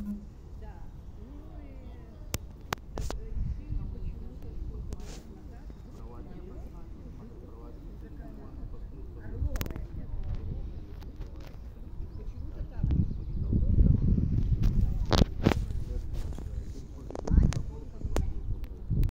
Mm-hmm.